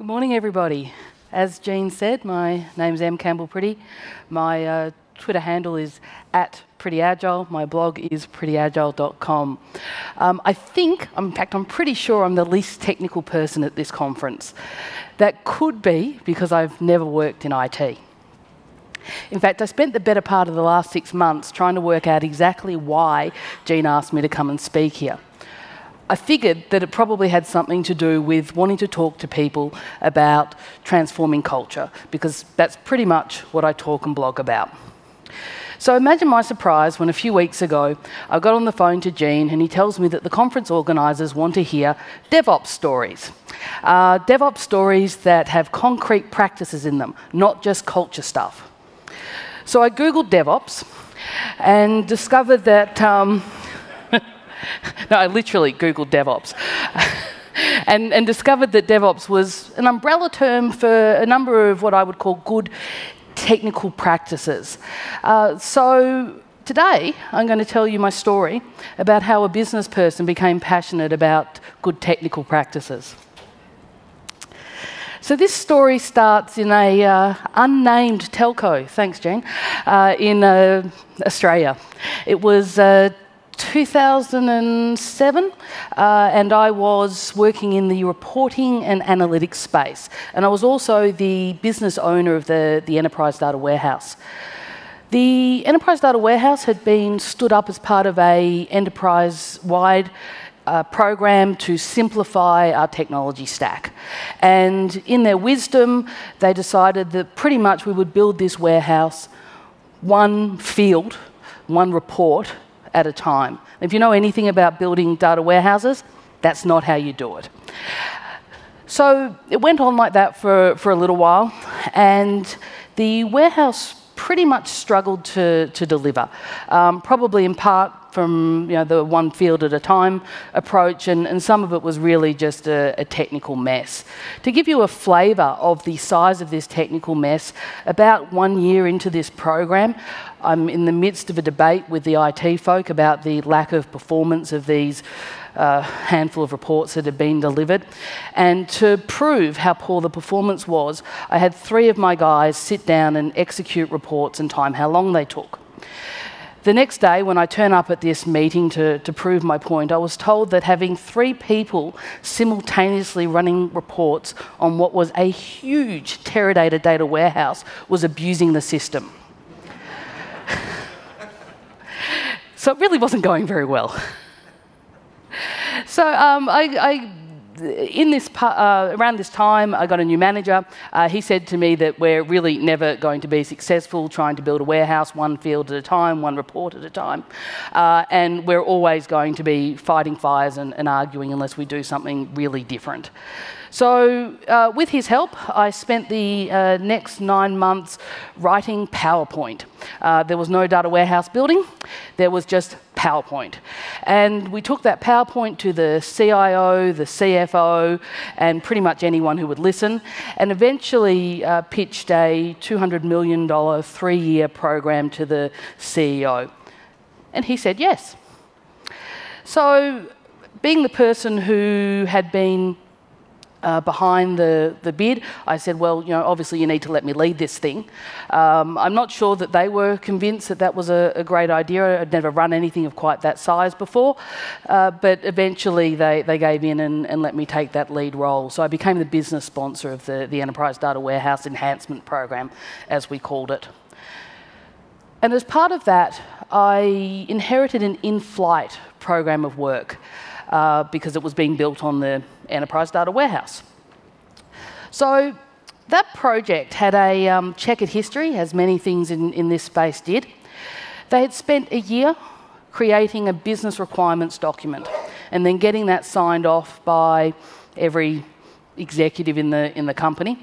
Good morning, everybody. As Gene said, my name's Em Campbell Pretty. My uh, Twitter handle is at prettyagile. My blog is prettyagile.com. Um, I think, in fact, I'm pretty sure I'm the least technical person at this conference. That could be because I've never worked in IT. In fact, I spent the better part of the last six months trying to work out exactly why Gene asked me to come and speak here. I figured that it probably had something to do with wanting to talk to people about transforming culture, because that's pretty much what I talk and blog about. So imagine my surprise when a few weeks ago I got on the phone to Gene and he tells me that the conference organisers want to hear DevOps stories. Uh, DevOps stories that have concrete practices in them, not just culture stuff. So I Googled DevOps and discovered that. Um, no, I literally Googled DevOps. and, and discovered that DevOps was an umbrella term for a number of what I would call good technical practices. Uh, so today, I'm going to tell you my story about how a business person became passionate about good technical practices. So this story starts in a uh, unnamed telco, thanks Jane, uh, in uh, Australia. It was uh, 2007, uh, and I was working in the reporting and analytics space. And I was also the business owner of the, the Enterprise Data Warehouse. The Enterprise Data Warehouse had been stood up as part of a enterprise-wide uh, program to simplify our technology stack. And in their wisdom, they decided that pretty much we would build this warehouse one field, one report at a time. If you know anything about building data warehouses, that's not how you do it. So it went on like that for, for a little while, and the warehouse pretty much struggled to, to deliver, um, probably in part from you know, the one field at a time approach, and, and some of it was really just a, a technical mess. To give you a flavour of the size of this technical mess, about one year into this program, I'm in the midst of a debate with the IT folk about the lack of performance of these uh, handful of reports that had been delivered. And to prove how poor the performance was, I had three of my guys sit down and execute reports and time how long they took. The next day, when I turn up at this meeting to, to prove my point, I was told that having three people simultaneously running reports on what was a huge Teradata data warehouse was abusing the system. so it really wasn't going very well. So um, I, I in this uh, around this time, I got a new manager. Uh, he said to me that we're really never going to be successful trying to build a warehouse one field at a time, one report at a time, uh, and we're always going to be fighting fires and, and arguing unless we do something really different. So, uh, with his help, I spent the uh, next nine months writing PowerPoint. Uh, there was no data warehouse building, there was just PowerPoint. And we took that PowerPoint to the CIO, the CFO, and pretty much anyone who would listen, and eventually uh, pitched a $200 million three year program to the CEO. And he said yes. So, being the person who had been uh, behind the, the bid. I said, well, you know, obviously you need to let me lead this thing. Um, I'm not sure that they were convinced that that was a, a, great idea. I'd never run anything of quite that size before, uh, but eventually they, they gave in and, and let me take that lead role. So I became the business sponsor of the, the Enterprise Data Warehouse Enhancement Program, as we called it. And as part of that, I inherited an in-flight program of work uh, because it was being built on the Enterprise Data Warehouse. So that project had a um, checkered history, as many things in, in this space did. They had spent a year creating a business requirements document and then getting that signed off by every executive in the, in the company.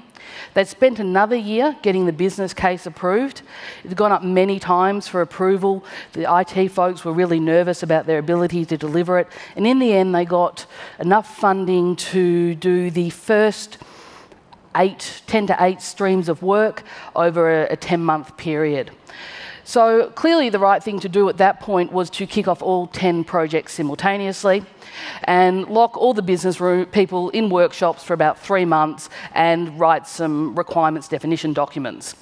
They'd spent another year getting the business case approved. It had gone up many times for approval. The IT folks were really nervous about their ability to deliver it. And in the end, they got enough funding to do the first eight, 10 to 8 streams of work over a, a 10 month period. So clearly, the right thing to do at that point was to kick off all 10 projects simultaneously and lock all the business people in workshops for about three months and write some requirements definition documents.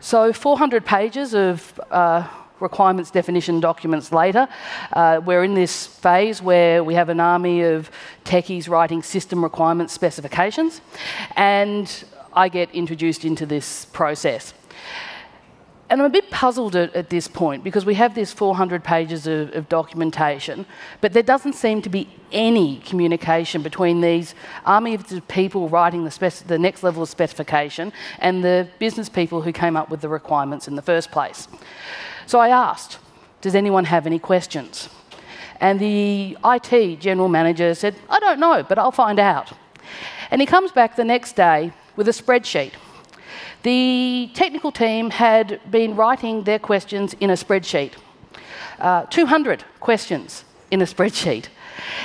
So 400 pages of uh, requirements definition documents later. Uh, we're in this phase where we have an army of techies writing system requirements specifications, and I get introduced into this process. And I'm a bit puzzled at, at, this point because we have this 400 pages of, of, documentation, but there doesn't seem to be any communication between these army of people writing the, the next level of specification and the business people who came up with the requirements in the first place. So I asked, does anyone have any questions? And the IT general manager said, I don't know, but I'll find out. And he comes back the next day with a spreadsheet the technical team had been writing their questions in a spreadsheet. Uh, 200 questions in a spreadsheet.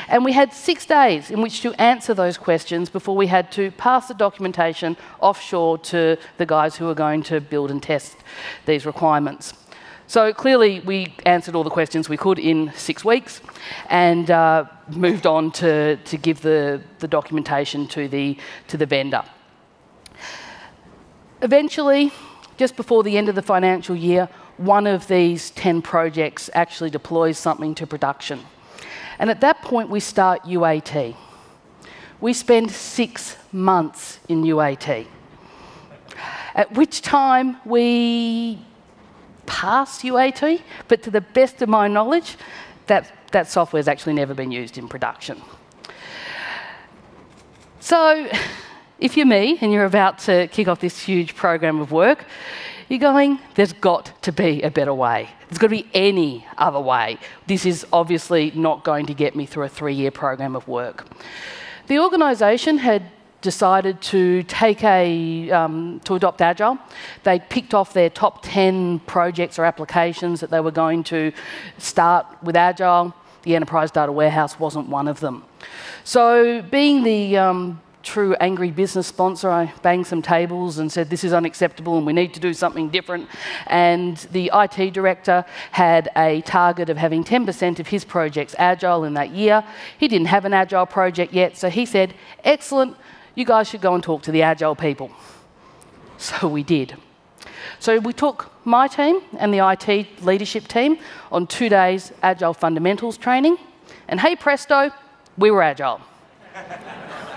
And we had six days in which to answer those questions before we had to pass the documentation offshore to the guys who were going to build and test these requirements. So clearly, we answered all the questions we could in six weeks and uh, moved on to, to give the, the documentation to the, to the vendor. Eventually, just before the end of the financial year, one of these 10 projects actually deploys something to production. And at that point, we start UAT. We spend six months in UAT, at which time we pass UAT, but to the best of my knowledge, that, that software has actually never been used in production. So, if you're me and you're about to kick off this huge program of work, you're going, there's got to be a better way. There's got to be any other way. This is obviously not going to get me through a three year program of work. The organisation had decided to take a um, to adopt agile they picked off their top 10 projects or applications that they were going to start with agile the enterprise data warehouse wasn't one of them so being the um, true angry business sponsor. I banged some tables and said, This is unacceptable and we need to do something different. And the IT director had a target of having 10% of his projects agile in that year. He didn't have an agile project yet, so he said, Excellent, you guys should go and talk to the agile people. So we did. So we took my team and the IT leadership team on two days agile fundamentals training, and hey presto, we were agile.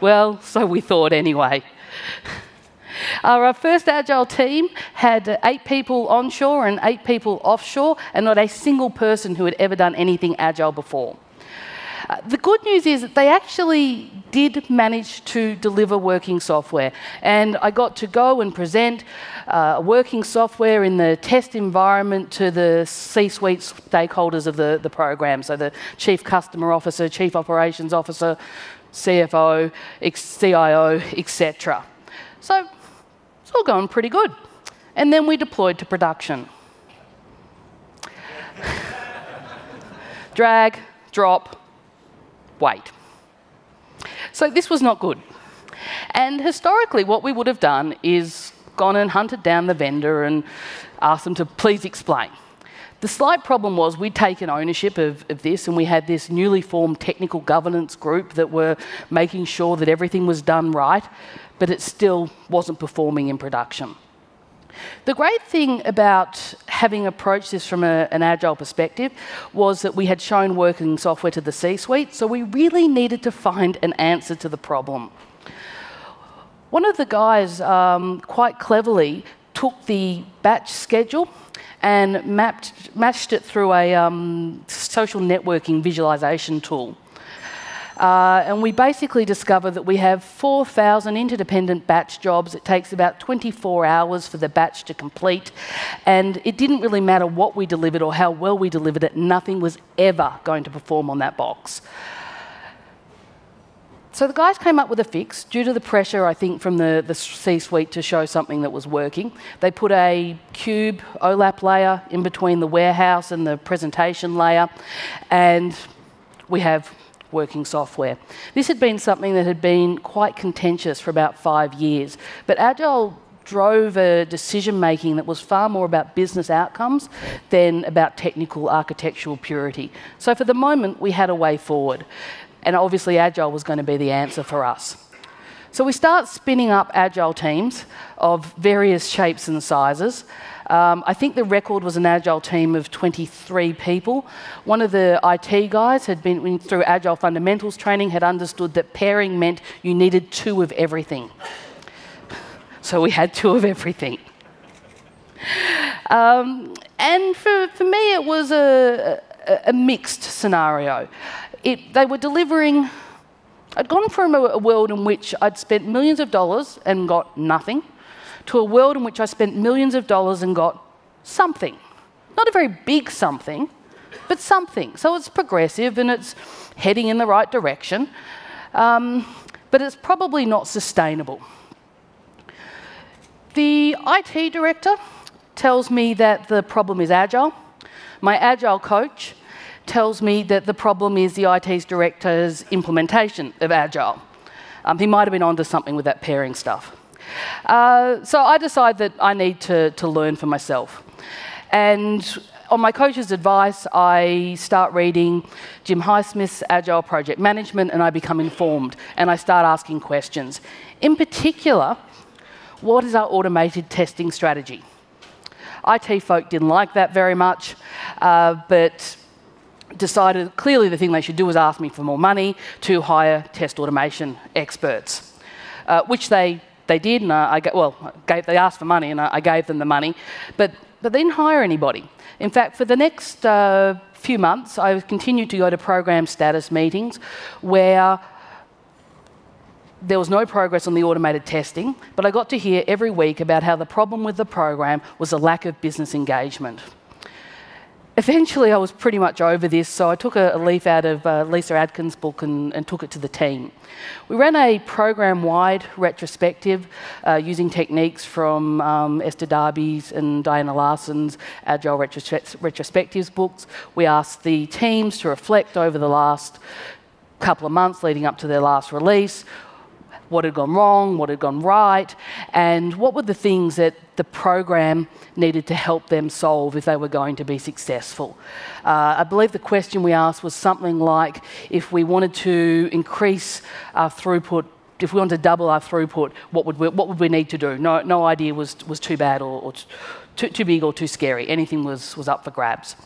Well, so we thought anyway. Our first Agile team had eight people onshore and eight people offshore, and not a single person who had ever done anything Agile before. Uh, the good news is that they actually did manage to deliver working software. And I got to go and present uh, working software in the test environment to the C suite stakeholders of the, the program. So the chief customer officer, chief operations officer, CFO, CIO, etc. So it's all going pretty good. And then we deployed to production. Drag, drop, wait. So this was not good. And historically, what we would have done is gone and hunted down the vendor and asked them to please explain. The slight problem was we'd taken ownership of, of, this and we had this newly formed technical governance group that were making sure that everything was done right, but it still wasn't performing in production. The great thing about having approached this from a, an agile perspective was that we had shown working software to the C suite, so we really needed to find an answer to the problem. One of the guys um, quite cleverly took the batch schedule and mapped, matched it through a um, social networking visualization tool. Uh, and we basically discovered that we have 4,000 interdependent batch jobs. It takes about 24 hours for the batch to complete. And it didn't really matter what we delivered or how well we delivered it, nothing was ever going to perform on that box. So the guys came up with a fix due to the pressure, I think, from the, the C suite to show something that was working. They put a cube OLAP layer in between the warehouse and the presentation layer, and we have working software. This had been something that had been quite contentious for about five years, but Agile drove a decision making that was far more about business outcomes than about technical architectural purity. So for the moment, we had a way forward. And obviously, Agile was going to be the answer for us. So we start spinning up Agile teams of various shapes and sizes. Um, I think the record was an Agile team of 23 people. One of the IT guys had been through Agile fundamentals training, had understood that pairing meant you needed two of everything. So we had two of everything. Um, and for, for me, it was a, a, a mixed scenario. It, they were delivering, I'd gone from a, a world in which I'd spent millions of dollars and got nothing to a world in which I spent millions of dollars and got something. Not a very big something, but something. So it's progressive and it's heading in the right direction, um, but it's probably not sustainable. The IT director tells me that the problem is agile. My agile coach tells me that the problem is the IT's director's implementation of agile. Um, he might have been onto something with that pairing stuff. Uh, so I decide that I need to, to learn for myself. And on my coach's advice, I start reading Jim Highsmith's Agile Project Management and I become informed and I start asking questions. In particular, what is our automated testing strategy? IT folk didn't like that very much, uh, but decided clearly the thing they should do was ask me for more money to hire test automation experts, uh, which they they did, and I, I well, gave, they asked for money, and I, I, gave them the money, but, but they didn't hire anybody. In fact, for the next uh, few months, I continued to go to program status meetings where there was no progress on the automated testing, but I got to hear every week about how the problem with the program was a lack of business engagement eventually I was pretty much over this, so I took a, a leaf out of uh, Lyssa Adkins' book and, and, took it to the team. We ran a program wide retrospective uh, using techniques from um, Esther Derby's and Diana Larsen's Agile Retros Retrospectives books. We asked the teams to reflect over the last couple of months leading up to their last release what had gone wrong, what had gone right, and what were the things that the program needed to help them solve if they were going to be successful. Uh, I believe the question we asked was something like if we wanted to increase our throughput if we wanted to double our throughput, what would we, what would we need to do? No, no idea was, was too bad or, or too, too big or too scary. Anything was, was up for grabs.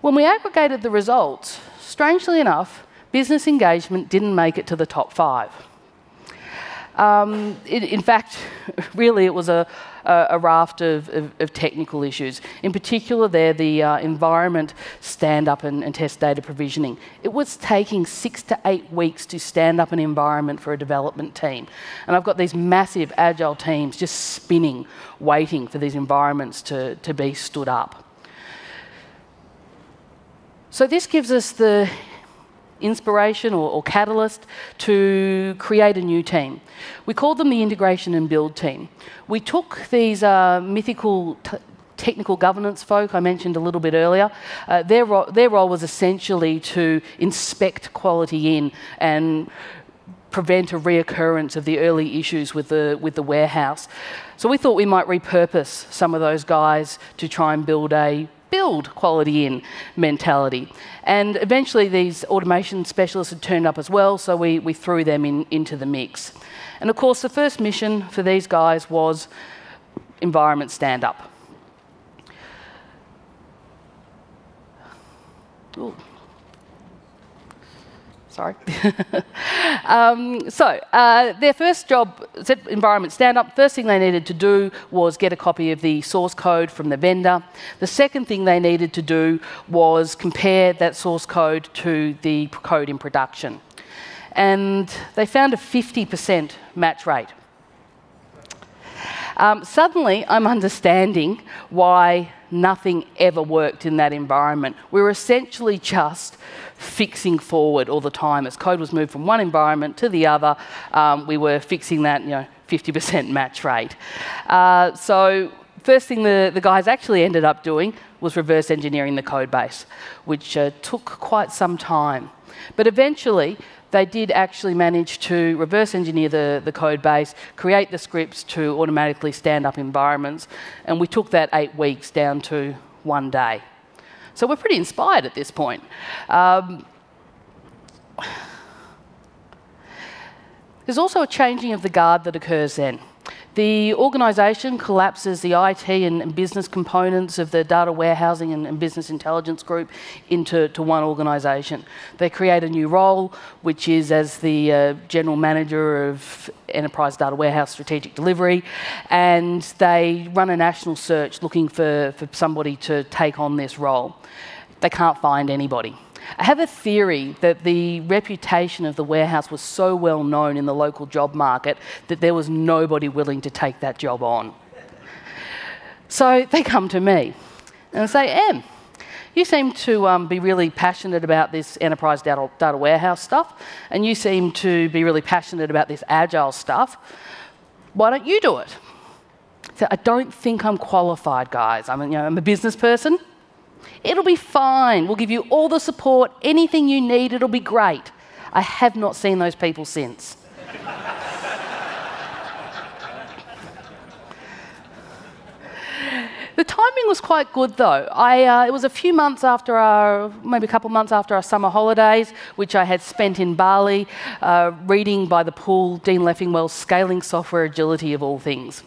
When we aggregated the results, strangely enough, business engagement didn't make it to the top five. Um, it, in fact, really, it was a, a, raft of, of, of, technical issues. In particular, there, the uh, environment stand up and, and, test data provisioning. It was taking six to eight weeks to stand up an environment for a development team. And I've got these massive agile teams just spinning, waiting for these environments to, to be stood up. So, this gives us the inspiration or, or, catalyst to create a new team. We called them the Integration and Build team. We took these uh, mythical technical governance folk I mentioned a little bit earlier, uh, their, ro their role was essentially to inspect quality in and prevent a reoccurrence of the early issues with the, with the warehouse. So we thought we might repurpose some of those guys to try and build a build quality in mentality. And eventually, these automation specialists had turned up as well, so we, we threw them in, into the mix. And of course, the first mission for these guys was environment stand up. Ooh. Sorry. um, so, uh, their first job, environment stand up, first thing they needed to do was get a copy of the source code from the vendor. The second thing they needed to do was compare that source code to the code in production. And they found a 50% match rate. Um, suddenly, I'm understanding why nothing ever worked in that environment. We were essentially just fixing forward all the time. As code was moved from one environment to the other, um, we were fixing that, you know, 50% match rate. Uh, so first thing the, the guys actually ended up doing was reverse engineering the code base, which uh, took quite some time. But eventually, they did actually manage to reverse engineer the, the code base, create the scripts to automatically stand up environments, and we took that eight weeks down to one day. So we're pretty inspired at this point. Um, there's also a changing of the guard that occurs then. The organisation collapses the IT and, business components of the data warehousing and, business intelligence group into one organisation. They create a new role, which is as the uh, general manager of enterprise data warehouse strategic delivery, and they run a national search looking for, for somebody to take on this role. They can't find anybody. I have a theory that the reputation of the warehouse was so well known in the local job market that there was nobody willing to take that job on. So they come to me and say, Em, you seem to um, be really passionate about this enterprise data, data, warehouse stuff, and you seem to be really passionate about this agile stuff. Why don't you do it? So I don't think I'm qualified, guys. I'm, you know, I'm a business person. It'll be fine. We'll give you all the support, anything you need, it'll be great. I have not seen those people since. The timing was quite good, though. I, uh, it was a few months after our, maybe a couple months after our summer holidays, which I had spent in Bali, uh, reading by the pool Dean Leffingwell's Scaling Software Agility of all things.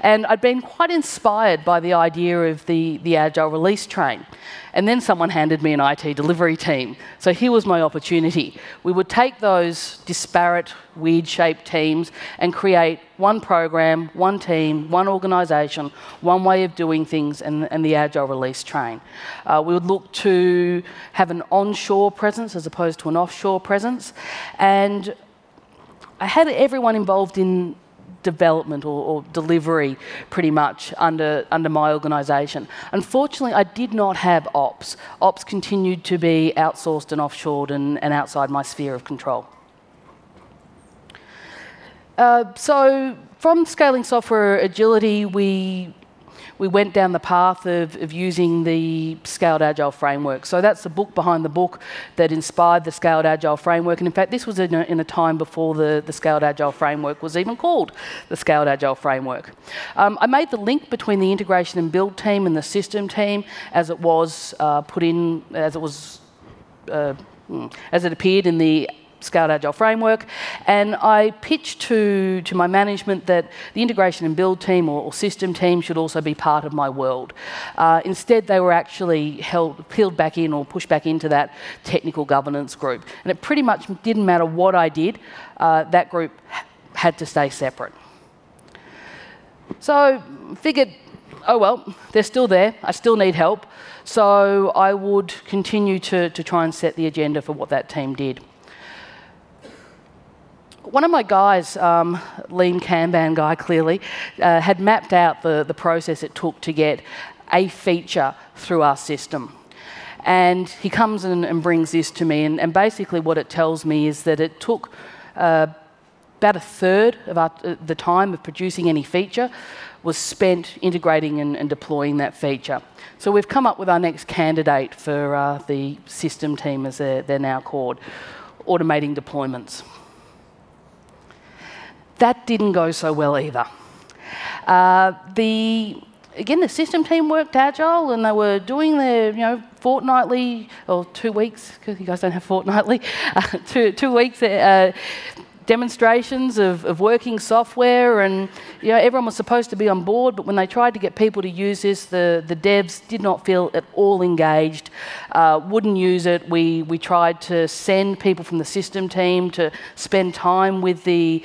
And I'd been quite inspired by the idea of the, the Agile release train. And then someone handed me an IT delivery team. So here was my opportunity. We would take those disparate, weird shaped teams and create one program, one team, one organisation, one way of doing things, and, and the Agile release train. Uh, we would look to have an onshore presence as opposed to an offshore presence. And I had everyone involved in development or, or, delivery pretty much under, under my organisation. Unfortunately, I did not have ops. Ops continued to be outsourced and offshored and, and outside my sphere of control. Uh, so from scaling software agility, we we went down the path of, of using the Scaled Agile framework. So that's the book behind the book that inspired the Scaled Agile framework. And in fact, this was in a, in a time before the, the Scaled Agile framework was even called the Scaled Agile framework. Um, I made the link between the integration and build team and the system team as it was uh, put in, as it was uh, hmm, as it appeared in the Scaled Agile framework, and I pitched to, to my management that the integration and build team or, or system team should also be part of my world. Uh, instead, they were actually held, peeled back in or pushed back into that technical governance group. And it pretty much didn't matter what I did, uh, that group had to stay separate. So, figured, oh well, they're still there, I still need help. So I would continue to, to try and set the agenda for what that team did one of my guys, um, Liam Kanban guy clearly, uh, had mapped out the, the process it took to get a feature through our system. And he comes in and brings this to me, and, and basically what it tells me is that it took uh, about a third of our, uh, the time of producing any feature was spent integrating and, and, deploying that feature. So we've come up with our next candidate for uh, the system team, as they're, they're now called, automating deployments. That didn't go so well either. Uh, the again, the system team worked agile and they were doing their, you know, fortnightly or two weeks because you guys don't have fortnightly, uh, two two weeks uh, demonstrations of, of working software, and you know, everyone was supposed to be on board, but when they tried to get people to use this, the, the devs did not feel at all engaged, uh, wouldn't use it. We, we tried to send people from the system team to spend time with the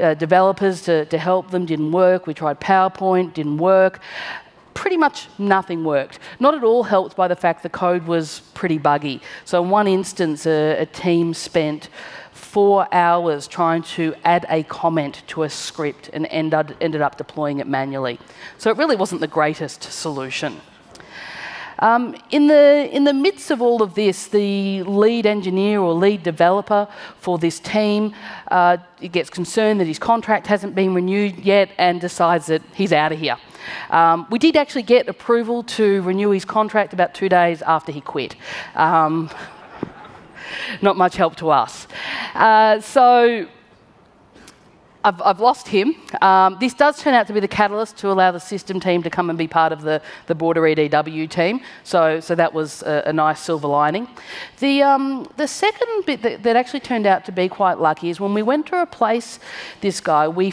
uh, developers to, to help them, didn't work. We tried PowerPoint, didn't work pretty much nothing worked. Not at all helped by the fact the code was pretty buggy. So in one instance, a, a team spent four hours trying to add a comment to a script and ended, ended up deploying it manually. So it really wasn't the greatest solution. Um, in, the, in the midst of all of this, the lead engineer or lead developer for this team uh, gets concerned that his contract hasn't been renewed yet and decides that he's out of here. Um, we did actually get approval to renew his contract about two days after he quit. Um, not much help to us. Uh, so I've, I've, lost him. Um, this does turn out to be the catalyst to allow the system team to come and be part of the, the broader EDW team. So, so that was a, a nice silver lining. The, um, the second bit that, that, actually turned out to be quite lucky is when we went to replace this guy, we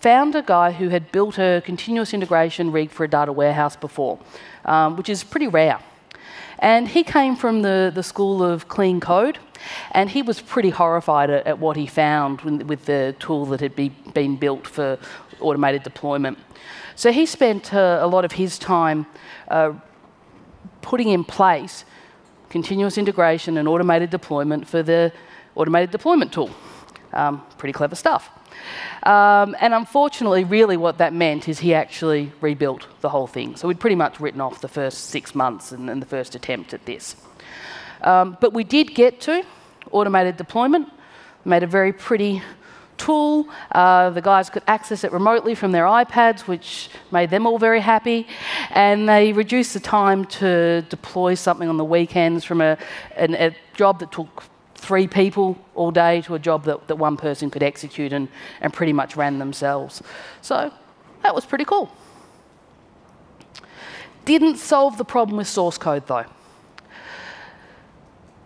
found a guy who had built a continuous integration rig for a data warehouse before, um, which is pretty rare. And he came from the, the school of clean code. And he was pretty horrified at, at what he found with the tool that had be, been built for automated deployment. So he spent uh, a lot of his time uh, putting in place continuous integration and automated deployment for the automated deployment tool. Um, pretty clever stuff. Um, and unfortunately, really what that meant is he actually rebuilt the whole thing. So we'd pretty much written off the first six months and, and the first attempt at this. Um, but we did get to automated deployment, made a very pretty tool. Uh, the guys could access it remotely from their iPads, which made them all very happy. And they reduced the time to deploy something on the weekends from a, an, a job that took three people all day to a job that, that one person could execute and, and pretty much ran themselves. So that was pretty cool. Didn't solve the problem with source code though.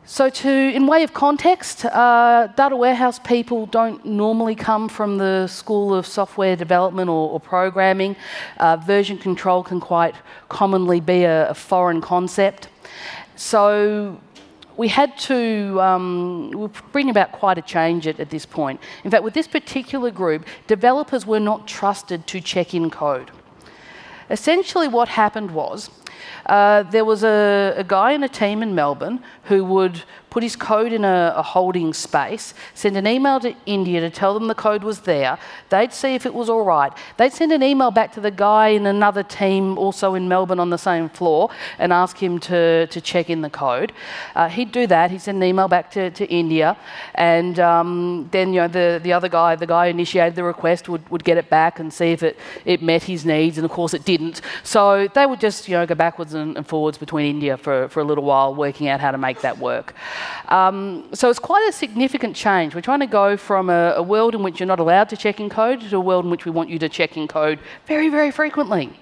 So, to, in way of context, uh, data warehouse people don't normally come from the school of software development or, or programming. Uh, version control can quite commonly be a, a foreign concept. So, we had to um, bring about quite a change at, at this point. In fact, with this particular group, developers were not trusted to check in code. Essentially, what happened was uh, there was a, a, guy in a team in Melbourne who would put his code in a, a, holding space, send an email to India to tell them the code was there. They'd see if it was all right. They'd send an email back to the guy in another team, also in Melbourne on the same floor, and ask him to, to check in the code. Uh, he'd do that. He'd send an email back to, to India, and um, then you know the, the other guy, the guy who initiated the request, would, would get it back and see if it, it met his needs, and of course it didn't. So they would just you know go backwards and, and forwards between India for, for a little while, working out how to make that work. Um, so it's quite a significant change. We're trying to go from a, a, world in which you're not allowed to check in code to a world in which we want you to check in code very, very frequently.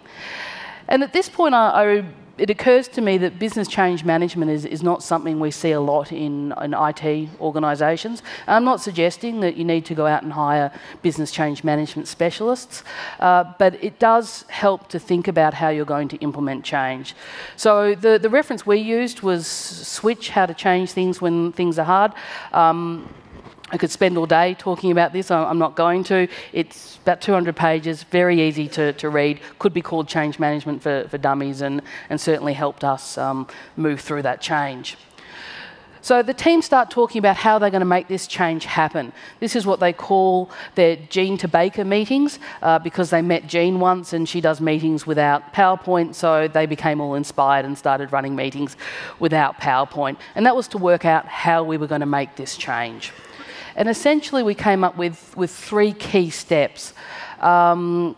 And at this point, I, I it occurs to me that business change management is, is not something we see a lot in, in IT organisations. I'm not suggesting that you need to go out and hire business change management specialists, uh, but it does help to think about how you're going to implement change. So the, the reference we used was Switch, how to change things when things are hard. Um, I could spend all day talking about this. I'm not going to. It's about 200 pages, very easy to, to read. Could be called Change Management for, for Dummies and, and certainly helped us um, move through that change. So the team start talking about how they're going to make this change happen. This is what they call their Gene to Baker meetings uh, because they met Gene once and she does meetings without PowerPoint, so they became all inspired and started running meetings without PowerPoint. And that was to work out how we were going to make this change. And essentially, we came up with, with three key steps. Um,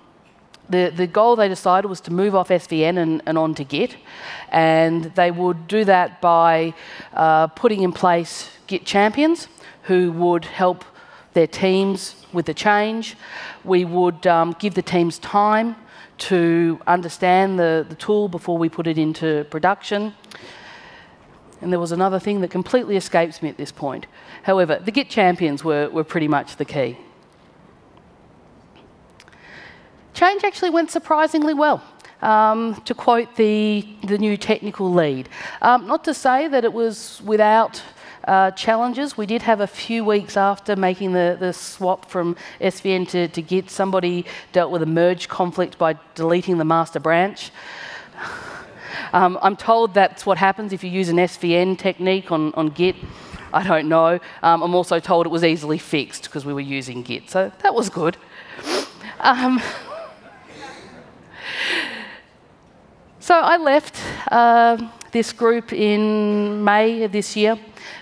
the, the goal they decided was to move off SVN and, and on to Git. And they would do that by uh, putting in place Git champions who would help their teams with the change. We would um, give the teams time to understand the, the tool before we put it into production. And there was another thing that completely escapes me at this point. However, the Git champions were, were pretty much the key. Change actually went surprisingly well. Um, to quote the, the new technical lead. Um, not to say that it was without uh, challenges. We did have a few weeks after making the, the swap from SVN to, to Git, somebody dealt with a merge conflict by deleting the master branch. Um, I'm told that's what happens if you use an SVN technique on, on Git. I don't know. Um, I'm also told it was easily fixed because we were using Git, so that was good. Um, so I left uh, this group in May of this year.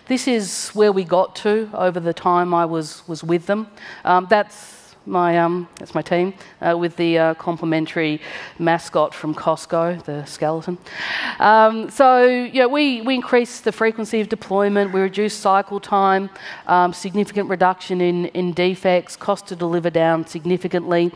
This is where we got to over the time I was, was with them. Um, that's my, um, that's my team, uh, with the uh, complimentary mascot from Costco, the skeleton. Um, so, yeah, we, we increased the frequency of deployment, we reduced cycle time, um, significant reduction in, in defects, cost to deliver down significantly.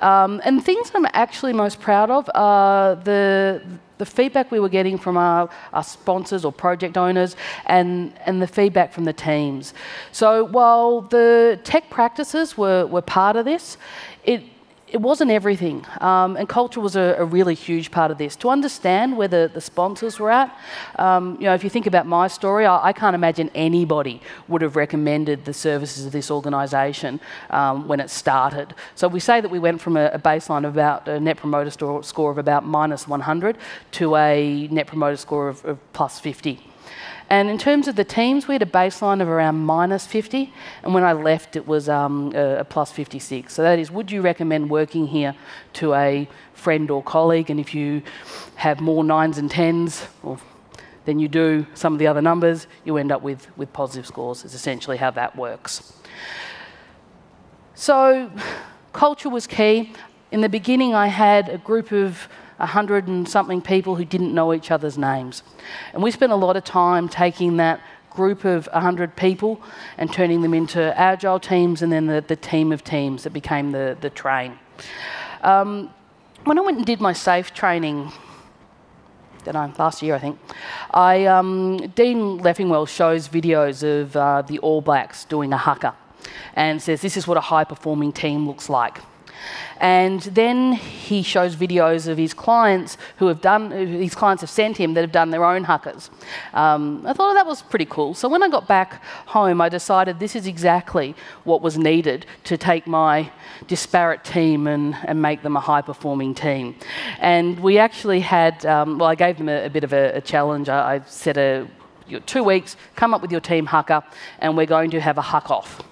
Um, and things I'm actually most proud of are the the feedback we were getting from our, our sponsors or project owners and, and the feedback from the teams. So while the tech practices were, were part of this, it, it wasn't everything, um, and culture was a, a, really huge part of this. To understand where the, the sponsors were at, um, you know, if you think about my story, I, I, can't imagine anybody would have recommended the services of this organisation um, when it started. So we say that we went from a, a baseline of about a net promoter score of about minus 100 to a net promoter score of, of plus 50. And in terms of the teams, we had a baseline of around minus 50, and when I left, it was um, a, a plus 56. So that is, would you recommend working here to a friend or colleague? And if you have more nines and tens, or than you do some of the other numbers, you end up with, with positive scores, is essentially how that works. So culture was key. In the beginning, I had a group of 100 and something people who didn't know each other's names. And we spent a lot of time taking that group of 100 people and turning them into agile teams and then the, the team of teams that became the, the train. Um, when I went and did my SAFe training, that I, last year I think, I, um, Dean Leffingwell shows videos of uh, the All Blacks doing a haka and says this is what a high performing team looks like. And then he shows videos of his clients who have done, his clients have sent him that have done their own hakas. Um, I thought oh, that was pretty cool. So when I got back home, I decided this is exactly what was needed to take my disparate team and, and make them a high performing team. And we actually had, um, well, I gave them a, a bit of a, a challenge. I, I said a, two weeks, come up with your team haka, and we're going to have a huck off.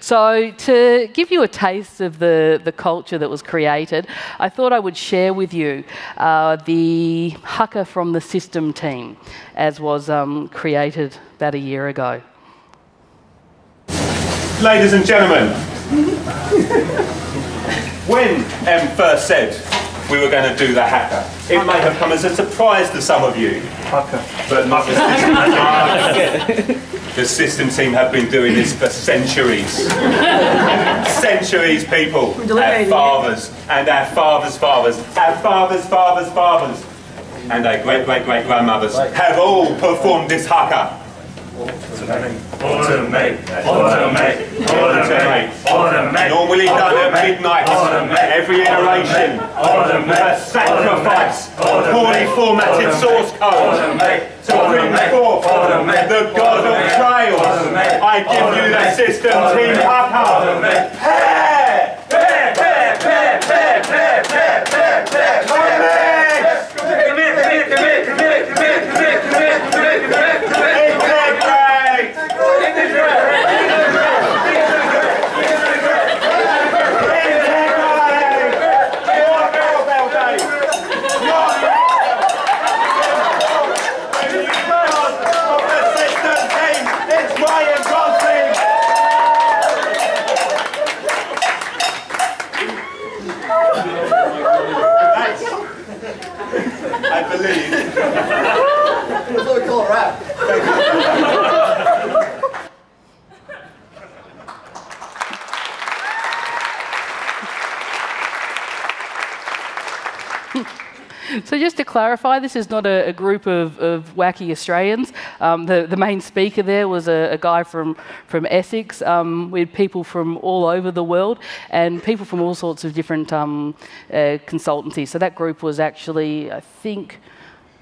So, to give you a taste of the, the culture that was created, I thought I would share with you uh, the haka from the system team, as was um, created about a year ago. Ladies and gentlemen, when Em first said we were going to do the haka. It may have come as a surprise to some of you, but not the system The system team have been doing this for centuries. centuries, people. Our fathers and our fathers' fathers, our fathers' fathers' fathers, and our great great great grandmothers have all performed this haka. Automate, automate, automate, automate, automate. Normally done at midnight, automate, every iteration, automate, sacrifice, poorly formatted source code, to bring forth the God of trials. I give you the system team up. Pair! Pair, pair, pair, pair, pair, pair, pair, pair, pair, clarify, this is not a, a group of, of, wacky Australians. Um, the, the, main speaker there was a, a guy from, from Essex. Um, we had people from all over the world and people from all sorts of different um, uh, consultancies. So that group was actually, I think,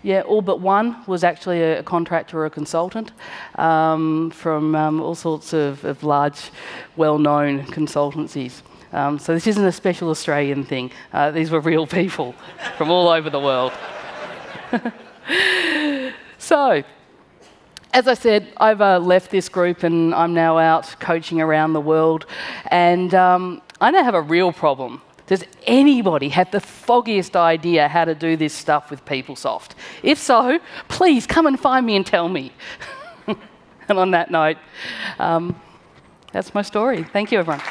yeah, all but one was actually a contractor or a consultant um, from um, all sorts of, of large, well-known consultancies. Um, so this isn't a special Australian thing. Uh, these were real people from all over the world. so, as I said, I've uh, left this group and I'm now out coaching around the world. And um, I now have a real problem. Does anybody have the foggiest idea how to do this stuff with PeopleSoft? If so, please come and find me and tell me. and on that note, um, that's my story. Thank you, everyone.